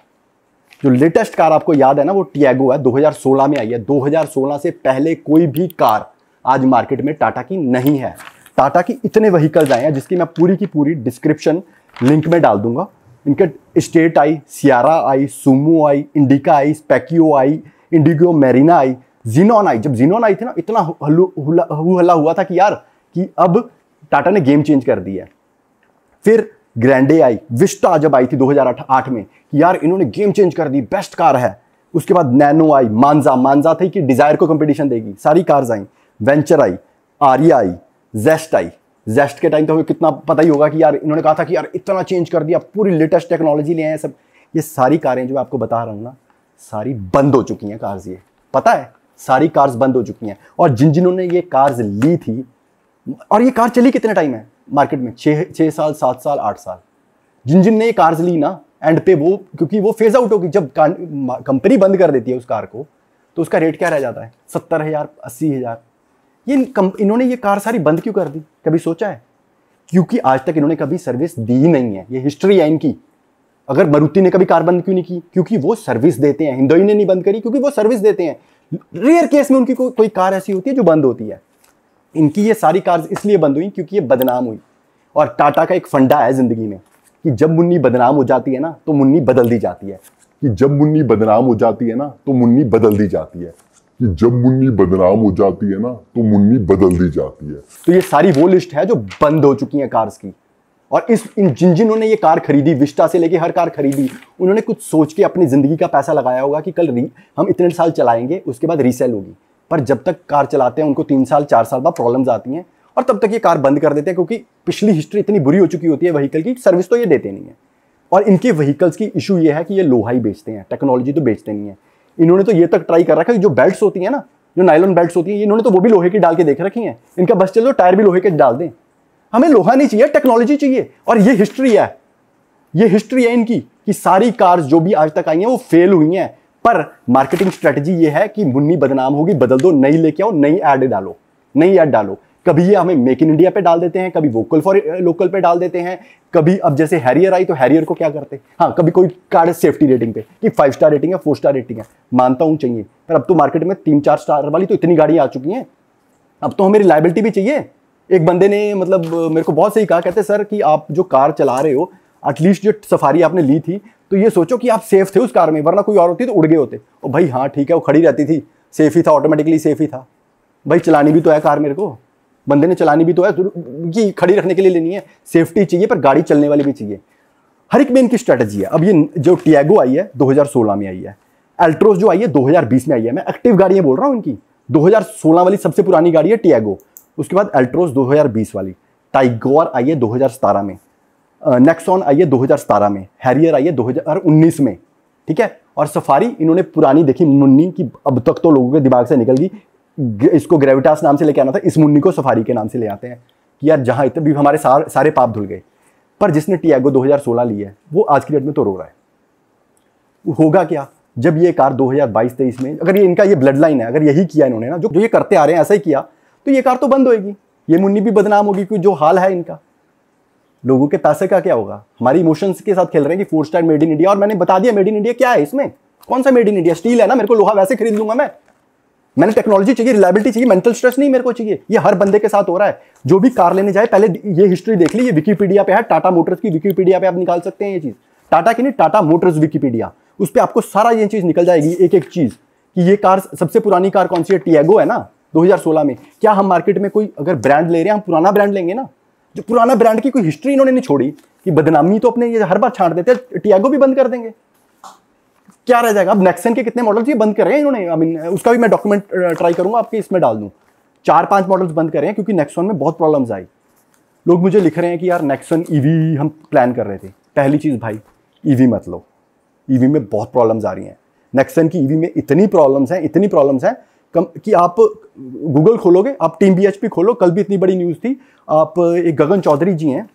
जो लेटेस्ट कार आपको याद है ना, वो टियागो है 2016 में आई है। 2016 से पहले कोई भी कार आज मार्केट में टाटा की नहीं है। टाटा की इतने वहीकल्स आए हैं, जिसकी मैं पूरी की पूरी डिस्क्रिप्शन लिंक में डाल दूँगा। इनके स्टेट आई, सियारा आई, सुमो आई, इंडिका आई, स्पेकियो आई, इंडिगो मेरीना आई, जीनॉन आई। जब जीनॉन आई थी ना, इतना हल्ला हुआ था कि यार, कि अब टाटा ने गेम चेंज कर दिया फिर ग्रैंडे आई, विस्टा जब आई थी 2008 में, कि यार इन्होंने गेम चेंज कर दी, बेस्ट कार है। उसके बाद नैनो आई, मानजा मानजा थी कि डिज़ायर को कंपटीशन देगी, सारी कार्स आई। वेंचर आई, आर्या आई, जेस्ट आई। जेस्ट के टाइम तो हमें कितना पता ही होगा कि यार इन्होंने कहा था कि यार इतना चेंज कर दिया, पूरी लेटेस्ट टेक्नोलॉजी ले आए सब। ये सारी कारें जो मैं आपको बता रहा हूँ ना, सारी बंद हो चुकी हैं कार्स ये। पता है? सारी कार्स बंद हो चुकी हैं। और जिन जिन्होंने ये कार्स ली थी, और ये कार चली कितने टाइम है? मार्केट में छः छः साल, सात साल, आठ साल। जिन जिन ने ये कार्स ली ना एंड पे वो, क्योंकि वो फ़ेज़ आउट होगी जब कंपनी बंद कर देती है उस कार को तो उसका रेट क्या रह जाता है? सत्तर हज़ार, अस्सी हज़ार। ये इन्होंने ये कार सारी बंद क्यों कर दी? कभी सोचा है? क्योंकि आज तक इन्होंने कभी सर्विस दी ही नहीं है। ये हिस्ट्री है इनकी। अगर मरुति ने कभी कार बंद क्यों नहीं की? क्योंकि वो सर्विस देते हैं। हिंदोई ने नहीं बंद करी क्योंकि वो सर्विस देते हैं। रेयर केस में उनकी को, कोई कार ऐसी होती है जो बंद होती है। इनकी ये सारी कार इसलिए बंद हुई क्योंकि ये बदनाम हुई। और टाटा का एक फंडा है ज़िंदगी में कि जब मुन्नी बदनाम हो जाती है ना तो मुन्नी बदल दी जाती है। कि जब मुन्नी बदनाम हो जाती है ना तो मुन्नी बदल दी जाती है। कि जब मुन्नी बदनाम हो जाती है ना तो मुन्नी बदल दी जाती है। तो ये सारी वो लिस्ट है जो बंद हो चुकी है कार्स की। और इस, इन जिन जिन्होंने ये कार खरीदी विस्टा से लेके हर कार खरीदी, उन्होंने कुछ सोच के अपनी ज़िंदगी का पैसा लगाया होगा कि कल हम इतने साल चलाएँगे, उसके बाद रीसेल होगी। पर जब तक कार चलाते हैं, उनको तीन साल, चार साल बाद प्रॉब्लम्स आती हैं, और तब तक ये कार बंद कर देते हैं, क्योंकि पिछली हिस्ट्री इतनी बुरी हो चुकी होती है व्हीकल की सर्विस तो ये देते नहीं है। और इनके व्हीकल्स की इशू ये है कि ये लोहा ही बेचते हैं टेक्नोलॉजी तो बेचते नहीं है। इन्होंने तो ये तक ट्राई कर रखा है जो बेल्ट होती है ना, जो नाइलॉन बेल्ट होती है इन्होंने तो वो भी लोहे की डाल के देख रखी है। इनका बस चलो टायर भी लोहे के डाल दें। हमें लोहा नहीं चाहिए टेक्नोलॉजी चाहिए। और ये हिस्ट्री है। ये हिस्ट्री है इनकी कि सारी कार्स जो भी आज तक आई हैं, वो फेल हुई हैं। पर मार्केटिंग स्ट्रेटजी ये है कि मुन्नी बदनाम होगी, बदल दो, नई लेके आओ, नई एड डालो। नई एड डालो। कभी ये हमें मेक इन इंडिया पे डाल देते हैं, कभी वोकल फॉर लोकल पे डाल देते हैं। कभी अब जैसे हैरियर आई तो हैरियर को क्या करते? हैं हाँ कभी कोई कार्ड है सेफ्टी रेटिंग पे, कि फाइव स्टार रेटिंग है फोर स्टार रेटिंग है, मानता हूँ चाहिए। पर अब तो मार्केट में तीन चार स्टार वाली तो इतनी गाड़ियाँ आ चुकी हैं। अब तो हमें रिलायबिलिटी भी चाहिए। एक बंदे ने मतलब मेरे को बहुत सही कहा, कहते, सर, कि आप जो कार चला रहे हो एटलीस्ट जो सफारी आपने ली थी तो ये सोचो कि आप सेफ़ थे उस कार में, वरना कोई और होती तो उड़ गए होते। और भाई हाँ ठीक है, वो खड़ी रहती थी। सेफ़ ही था ऑटोमेटिकली सेफ़ ही था। भाई, चलानी भी तो है कार मेरे को। बंदे ने चलानी भी तो है कि खड़ी रखने के लिए लेनी है। सेफ्टी चाहिए, पर गाड़ी चलने वाली भी चाहिए। हर एक में इनकी स्ट्रेटजी है। अब ये जो टियागो आई है 2016 में आई है। एल्ट्रोस जो आई है 2020 में आई है। मैं एक्टिव गाड़ियाँ बोल रहा हूँ इनकी 2016 वाली सबसे पुरानी गाड़ी है टियागो उसके बाद एल्ट्रोस 2020 वाली। टाइगोर आई है 2017 में। नेक्सॉन आई है 2017 में। हैरियर आई है 2019 में। ठीक है? और सफारी इन्होंने पुरानी देखी, मुन्नी की अब तक तो लोगों के दिमाग से निकल गई। इसको ग्रेविटास नाम से लेके आना था इस मुन्नी को सफारी के नाम से ले आते हैं कि यार जहाँ इतने भी हमारे सार, सारे पाप धुल गए। पर जिसने टियागो 2016 लिया है वो आज की डेट में तो रो रहा है। होगा क्या? जब ये कार 2022-23 में अगर ये इनका ये ब्लड लाइन है अगर यही किया इन्होंने ना जो जो ये करते आ रहे हैं ऐसा ही किया तो ये कार तो बंद होगी ये मुन्नी भी बदनाम होगी क्योंकि जो हाल है इनका। लोगों के पैसे का क्या होगा? हमारी इमोशंस के साथ खेल रहे हैं कि four star made in India और मैंने बता दिया मेड इन इंडिया क्या है इसमें? कौन सा मेड इन इंडिया स्टील है ना मेरे को लोहा वैसे खरीद लूँगा मैं। मैंने टेक्नोलॉजी चाहिए रिलायबिलिटी चाहिए मेंटल स्ट्रेस नहीं मेरे को चाहिए। ये हर बंदे के साथ हो रहा है। जो भी कार लेने जाए, पहले ये हिस्ट्री देख ली, ये विकीपीडिया पे है टाटा मोटर्स की विकीपीडिया पे आप निकाल सकते हैं ये चीज़। टाटा की नहीं टाटा मोटर्स विकीपीडिया उस पर आपको सारा ये चीज़ निकल जाएगी एक एक चीज़, कि ये कार, सबसे पुरानी कार कौन सी है? टियागो है ना 2016 में। क्या हम मार्केट में कोई अगर ब्रांड ले रहे हैं, हम पुराना ब्रांड लेंगे ना? जो पुराना ब्रांड की कोई हिस्ट्री इन्होंने नहीं छोड़ी, कि बदनामी तो अपने ये हर बार छाट देते हैं टियागो भी बंद कर देंगे। क्या रह जाएगा? अब नेक्सन के कितने मॉडल्स ये बंद कर रहे हैं इन्होंने? आई मीन उसका भी मैं डॉक्यूमेंट ट्राई करूँगा, आपके इसमें डाल दूँ। चार पाँच मॉडल्स बंद कर रहे हैं क्योंकि नेक्सन में बहुत प्रॉब्लम्स आई। लोग मुझे लिख रहे हैं कि यार नेक्सन ईवी हम प्लान कर रहे थे। पहली चीज़ भाई ईवी मत लो। ईवी में बहुत प्रॉब्लम्स आ रही हैं। नेक्सन की ईवी में इतनी प्रॉब्लम्स हैं, इतनी प्रॉब्लम्स हैं, कम, कि आप गूगल खोलोगे, आप टीम बी खोलो, कल भी इतनी बड़ी न्यूज़ थी। आप, एक गगन चौधरी जी हैं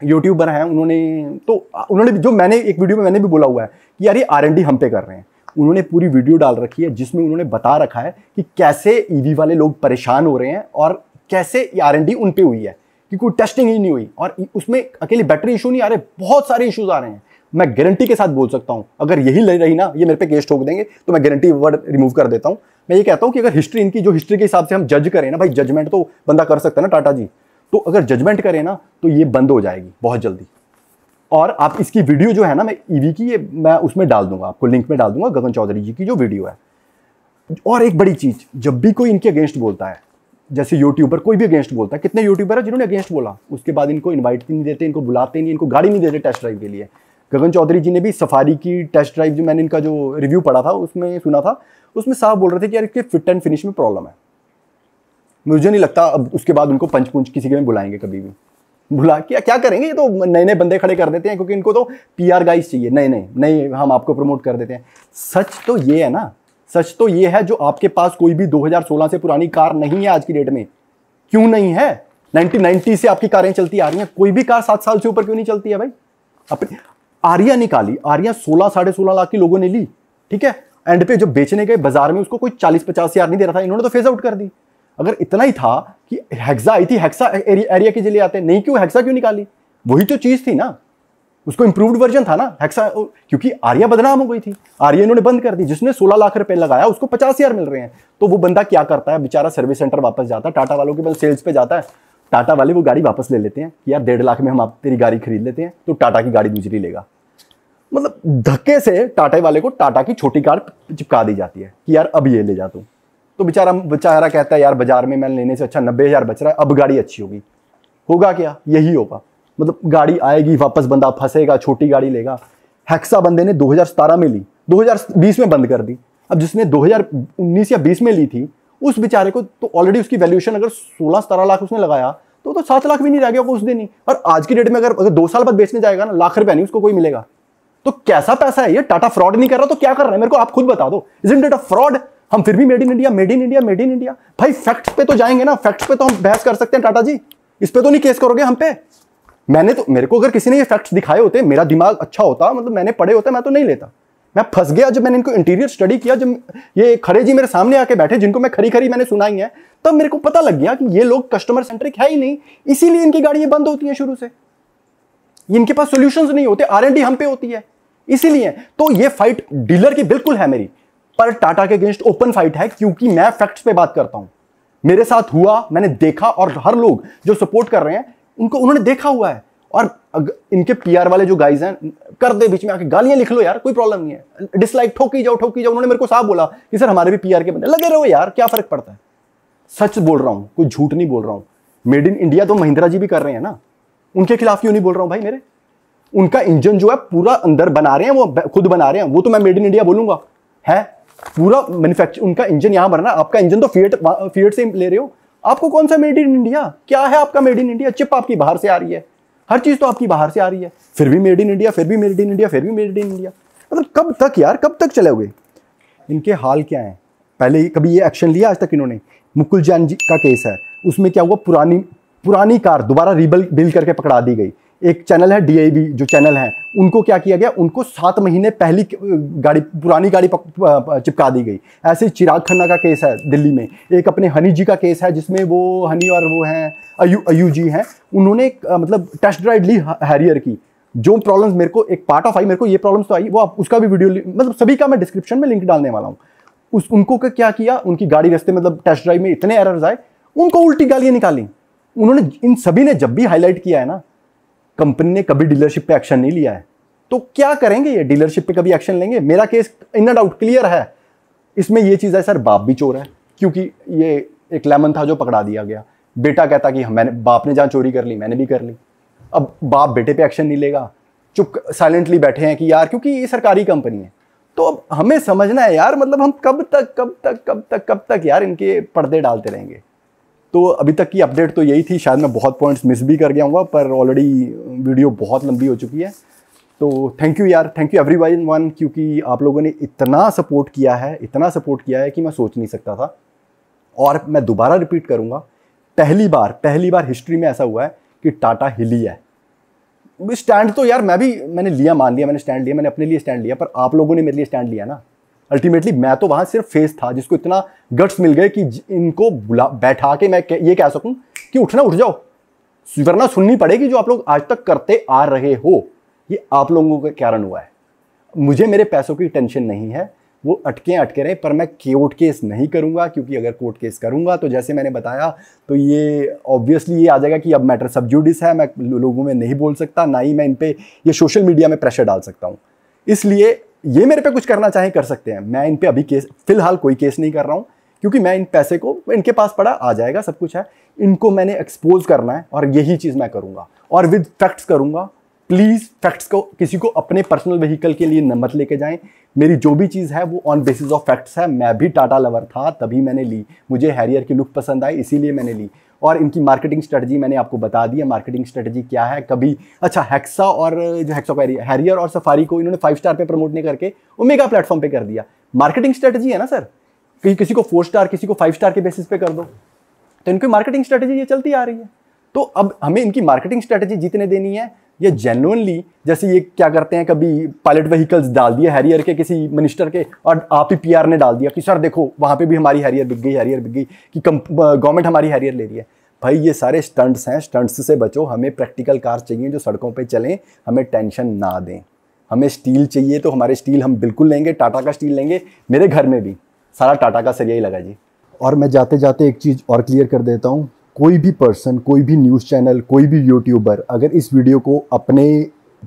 यूट्यूबर हैं उन्होंने तो उन्होंने जो मैंने, एक वीडियो में मैंने भी बोला हुआ है कि यार ये आर हम पे कर रहे हैं। उन्होंने पूरी वीडियो डाल रखी है, जिसमें उन्होंने बता रखा है कि कैसे ईवी वाले लोग परेशान हो रहे हैं और कैसे आर एन उन पर हुई है, कि कोई टेस्टिंग ही नहीं हुई और उसमें अकेले बैटरी इशू नहीं आ रहे, बहुत सारे इशूज आ रहे हैं। मैं गारंटी के साथ बोल सकता हूँ, अगर यही ले रही ना, ये मेरे पे केस ठोक देंगे तो मैं गारंटी वर्ड रिमूव कर देता हूँ। मैं ये कहता हूँ कि अगर हिस्ट्री इनकी जो हिस्ट्री के हिसाब से हम जज करें ना, भाई जजमेंट तो बंदा कर सकता है ना, टाटा जी। तो अगर जजमेंट करें ना तो ये बंद हो जाएगी बहुत जल्दी। और आप इसकी वीडियो जो है ना, मैं ईवी की, ये मैं उसमें डाल दूँगा, आपको लिंक में डाल दूँगा, गगन चौधरी जी की जो वीडियो है। और एक बड़ी चीज़, जब भी कोई इनके अगेंस्ट बोलता है, जैसे यूट्यूबर कोई भी अगेंस्ट बोलता है, कितने यूट्यूबर है जिन्होंने अगेंस्ट बोला? उसके बाद इनको इन्वाइट नहीं देते, इनको बुलाते नहीं, इनको गाड़ी नहीं देते टेस्ट ड्राइव के लिए। गगन चौधरी जी ने भी सफारी की टेस्ट ड्राइव जो मैंने इनका जो रिव्यू पढ़ा था, उसमें सुना था, उसमें साफ़ बोल रहे थे कि यार इसके फिट एंड फिनिश में प्रॉब्लम है। मुझे नहीं लगता अब उसके बाद उनको पंच पुंच किसी के में बुलाएँगे कभी भी। बुला क्या क्या करेंगे? ये तो नए नए बंदे खड़े कर देते हैं क्योंकि इनको तो पी आर गाइस चाहिए। नहीं नहीं नहीं, हम आपको प्रमोट कर देते हैं। सच तो ये है ना, सच तो ये है जो आपके पास कोई भी 2016 से पुरानी कार नहीं है आज की डेट में। क्यों नहीं है? 1990 से आपकी कारें चलती आ रही हैं। कोई भी कार सात साल से ऊपर क्यों नहीं चलती है भाई? अपनी आर्या निकाली, आर्या सोलह, साढ़े सोलह लाख की लोगों ने ली, ठीक है? एंड पे जो बेचने गए बाज़ार में उसको कोई चालीस पचास हज़ार नहीं दे रहा था। इन्होंने तो फ़ेज़ आउट कर दी। अगर इतना ही था कि हेक्सा आई थी हेक्सा एरिया के लिए आते, नहीं क्यों हेक्सा क्यों निकाली? वही तो चीज़ थी ना। उसको इंप्रूव्ड वर्जन था ना हेक्सा क्योंकि आर्या बदनाम हो गई थी। आर्या इन्होंने बंद कर दी, जिसने 16 लाख रुपए लगाया, उसको पचास हज़ार मिल रहे हैं। तो वो बंदा क्या करता है? बेचारा सर्विस सेंटर वापस जाता है टाटा वालों के पास सेल्स पे जाता है। टाटा वाले वो गाड़ी वापस ले लेते हैं कि यार, डेढ़ लाख में हम आप, तेरी गाड़ी खरीद लेते हैं तो टाटा की गाड़ी दूसरी लेगा। मतलब धक्के से टाटा वाले को टाटा की छोटी कार चिपका दी जाती है कि यार, अब ये ले जा तू। तो बेचारा बेचारा कहता है, यार, बाज़ार में मैं लेने से अच्छा नब्बे हज़ार बच रहा है, अब गाड़ी अच्छी होगी। होगा क्या? यही होगा। मतलब गाड़ी आएगी, वापस बंदा फंसेगा, छोटी गाड़ी लेगा। हेक्सा बंदे ने 2017 में ली 2020 में बंद कर दी। अब जिसने 2019 या 20 में ली थी, उस बेचारे को तो ऑलरेडी उसकी वैल्यूएशन अगर 16 सतारह लाख उसने लगाया तो तो सात लाख भी नहीं रह गया उस दिन ही। और आज की डेट में अगर अगर दो साल बाद बेचने जाएगा ना, लाख रुपया नहीं उसको कोई मिलेगा। तो कैसा पैसा है? ये टाटा फ्रॉड नहीं कर रहा तो क्या कर रहा है? मेरे को आप खुद बता दो। इज़ इट अ फ्रॉड हम फिर भी made in India made in India made in India भाई फैक्ट्स पे तो जाएँगे ना। फैक्ट्स पे तो हम बहस कर सकते हैं, टाटा जी। इस पे तो नहीं केस करोगे हम पे। मैंने तो मेरे को अगर किसी ने ये फैक्ट्स दिखाए होते, मेरा दिमाग अच्छा होता मतलब मैंने पढ़े होते, मैं तो नहीं लेता। मैं फंस गया जब मैंने इनको इंटीरियर स्टडी किया, जब ये खड़े जी मेरे सामने आके बैठे, जिनको मैं खरी खरी मैंने सुनाई है, तब मेरे को पता लग गया कि ये लोग कस्टमर सेंट्रिक है ही नहीं। इसीलिए इनकी गाड़ियाँ बंद होती हैं शुरू से। इनके पास सोल्यूशन नहीं होते आरएनडी हम पे होती है। इसीलिए तो ये फाइट डीलर की बिल्कुल है मेरी। पर टाटा के अगेंस्ट ओपन फाइट है, क्योंकि मैं फैक्ट्स पे बात करता हूँ। मेरे साथ हुआ, मैंने देखा और हर लोग जो सपोर्ट कर रहे हैं उनको उन्होंने देखा हुआ है। और इनके पीआर वाले जो गाइज़ हैं, कर दे बीच में आके गालियाँ लिख लो यार, कोई प्रॉब्लम नहीं है। डिसलाइक ठोकी जाओ ठोकी जाओ, उन्होंने मेरे को साफ़ बोला कि सर हमारे भी पीआर के बंदे, लगे रहो यार, क्या फ़र्क पड़ता है? सच बोल रहा हूँ, कोई झूठ नहीं बोल रहा हूँ। मेड इन इंडिया तो महिंद्रा जी भी कर रहे हैं ना। उनके खिलाफ क्यों नहीं बोल रहा हूँ भाई मेरे? उनका इंजन जो है पूरा अंदर बना रहे हैं, वो खुद बना रहे हैं। वो तो मैं मेड इन इंडिया बोलूँगा। है? पूरा मैन्युफैक्चर उनका इंजन यहाँ बना आपका इंजन तो फिएट फिएट से ले रहे हो। आपको कौन सा मेड इन इंडिया क्या है आपका मेड इन इंडिया चिप आपकी बाहर से आ रही है। हर चीज़ तो आपकी बाहर से आ रही है। फिर भी मेड इन इंडिया फिर भी मेड इन इंडिया फिर भी मेड इन इंडिया मतलब कब तक यार, कब तक चलोगे? इनके हाल क्या है? पहले कभी ये एक्शन लिया आज तक इन्होंने? मुकुल जैन जी का केस है। उसमें क्या हुआ? पुरानी पुरानी कार दोबारा रिबल बिल करके पकड़ा दी गई। एक चैनल है डीआईबी जो चैनल है, उनको क्या किया गया? उनको सात महीने पहली गाड़ी, पुरानी गाड़ी चिपका दी गई। ऐसे चिराग खन्ना का केस है दिल्ली में। एक अपने हनी जी का केस है, जिसमें वो हनी और वो हैं, अयू अयू जी हैं। उन्होंने मतलब टेस्ट ड्राइव ली हैरियर की। जो प्रॉब्लम्स मेरे को, एक पार्ट ऑफ़ आई, मेरे को ये प्रॉब्लम्स तो आई, वो आप, उसका भी वीडियो मतलब सभी का मैं डिस्क्रिप्शन में लिंक डालने वाला हूँ। उस, उनको क्या किया? उनकी गाड़ी रस्ते मतलब टेस्ट ड्राइव में इतने एरर्स आए, उनको उल्टी गालियाँ निकाली। उन्होंने, इन सभी ने जब भी हाईलाइट किया है ना कंपनी ने कभी डीलरशिप पे एक्शन नहीं लिया है। तो क्या करेंगे ये? डीलरशिप पे कभी एक्शन लेंगे? मेरा केस इन डाउट क्लियर है। इसमें ये चीज़ है, सर, बाप भी चोर है। क्योंकि ये एक लेमन था जो पकड़ा दिया गया। बेटा कहता कि मैंने, बाप ने जहाँ चोरी कर ली, मैंने भी कर ली। अब बाप बेटे पे एक्शन नहीं लेगा। चुप, साइलेंटली बैठे हैं कि यार, क्योंकि ये सरकारी कंपनी है। तो अब हमें समझना है यार मतलब हम कब तक कब तक कब तक कब तक यार इनके पर्दे डालते रहेंगे। तो अभी तक की अपडेट तो यही थी। शायद मैं बहुत पॉइंट्स मिस भी कर गया हूँ, पर ऑलरेडी वीडियो बहुत लंबी हो चुकी है। तो थैंक यू यार थैंक यू एवरी वन क्योंकि आप लोगों ने इतना सपोर्ट किया है, इतना सपोर्ट किया है कि मैं सोच नहीं सकता था। और मैं दोबारा रिपीट करूँगा, पहली बार पहली बार हिस्ट्री में ऐसा हुआ है कि टाटा हिली है। स्टैंड तो यार मैं भी, मैंने लिया, मान लिया, मैंने स्टैंड लिया, मैंने अपने लिए स्टैंड लिया, पर आप लोगों ने मेरे लिए स्टैंड लिया ना। अल्टीमेटली मैं तो वहाँ सिर्फ़ फेस था, जिसको इतना गट्स मिल गए कि इनको बुला, बैठा के मैं ये कह सकूँ कि उठना उठ जाओ। वरना सुननी पड़ेगी जो आप लोग आज तक करते आ रहे हो। ये आप लोगों के कारण हुआ है? मुझे मेरे पैसों की टेंशन नहीं है। वो अटके अटके रहे, पर मैं कोर्ट केस नहीं करूँगा, क्योंकि अगर कोर्ट केस करूँगा तो जैसे मैंने बताया तो ये ऑब्वियसली ये आ जाएगा कि अब मैटर सब्जुडिस है, मैं लोगों में नहीं बोल सकता, ना ही मैं इन पर यह सोशल मीडिया में प्रेशर डाल सकता हूँ। इसलिए ये मेरे पे कुछ करना चाहे, कर सकते हैं। मैं इन पे अभी केस, फ़िलहाल कोई केस नहीं कर रहा हूँ, क्योंकि मैं इन पैसे को, इनके पास पड़ा, आ जाएगा, सब कुछ है। इनको मैंने एक्सपोज करना है और यही चीज़ मैं करूँगा। और विद फैक्ट्स करूँगा। प्लीज़ फैक्ट्स को, किसी को अपने पर्सनल व्हीकल के लिए मत लेके जाएँ। मेरी जो भी चीज़ है, वो ऑन बेसिस ऑफ़ फैक्ट्स है। मैं भी टाटा लवर था, तभी मैंने ली। मुझे हैरियर की लुक पसंद आई, इसीलिए मैंने ली। और इनकी मार्केटिंग स्ट्रेटजी मैंने आपको बता दी है मार्केटिंग स्ट्रेटजी क्या है, कभी अच्छा हेक्सा और जो हेक्सा हैरियर और सफारी को इन्होंने फाइव स्टार पे प्रमोट नहीं करके ओमेगा प्लेटफॉर्म पे कर दिया। मार्केटिंग स्ट्रेटजी है ना सर कि किसी को फोर स्टार किसी को फाइव स्टार के बेसिस पे कर दो। तो इनकी मार्केटिंग स्ट्रेटजी ये चलती आ रही है। तो अब हमें इनकी मार्केटिंग स्ट्रेटजी जितने देनी है। ये जेनुअनली जैसे ये क्या करते हैं, कभी पायलट व्हीकल्स डाल दिए हैरियर के किसी मिनिस्टर के, और आप ही पीआर ने डाल दिया कि, सर, देखो, वहाँ पे भी हमारी हैरियर बिक गई हैरियर बिक गई, कि गवर्नमेंट हमारी हैरियर ले रही है। भाई, ये सारे स्टंट्स हैं। स्टंट्स से बचो। हमें प्रैक्टिकल कार चाहिए जो सड़कों पर चलें। हमें टेंशन ना दें। हमें स्टील चाहिए तो हमारे स्टील हम बिल्कुल लेंगे। टाटा का स्टील लेंगे। मेरे घर में भी। सारा टाटा का सरिया ही लगा जी। और मैं जाते जाते एक चीज़ और क्लियर कर देता हूँ। कोई भी पर्सन कोई भी न्यूज़ चैनल कोई भी यूट्यूबर अगर इस वीडियो को अपने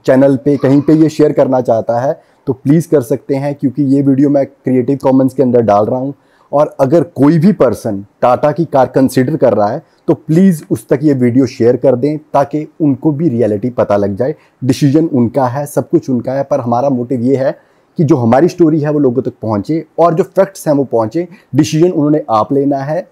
चैनल पे, कहीं पे ये शेयर करना चाहता है तो प्लीज़ कर सकते हैं, क्योंकि ये वीडियो मैं क्रिएटिव कॉमन्स के अंदर डाल रहा हूँ। और अगर कोई भी पर्सन टाटा की कार कंसिडर कर रहा है तो प्लीज़ उस तक ये वीडियो शेयर कर दें, ताकि उनको भी रियलिटी पता लग जाए। डिसीज़न उनका है, सब कुछ उनका है, पर हमारा मोटिव ये है कि जो हमारी स्टोरी है, वो लोगों तक पहुँचे, और जो फैक्ट्स हैं, वो पहुँचे। डिसीज़न उन्होंने आप लेना है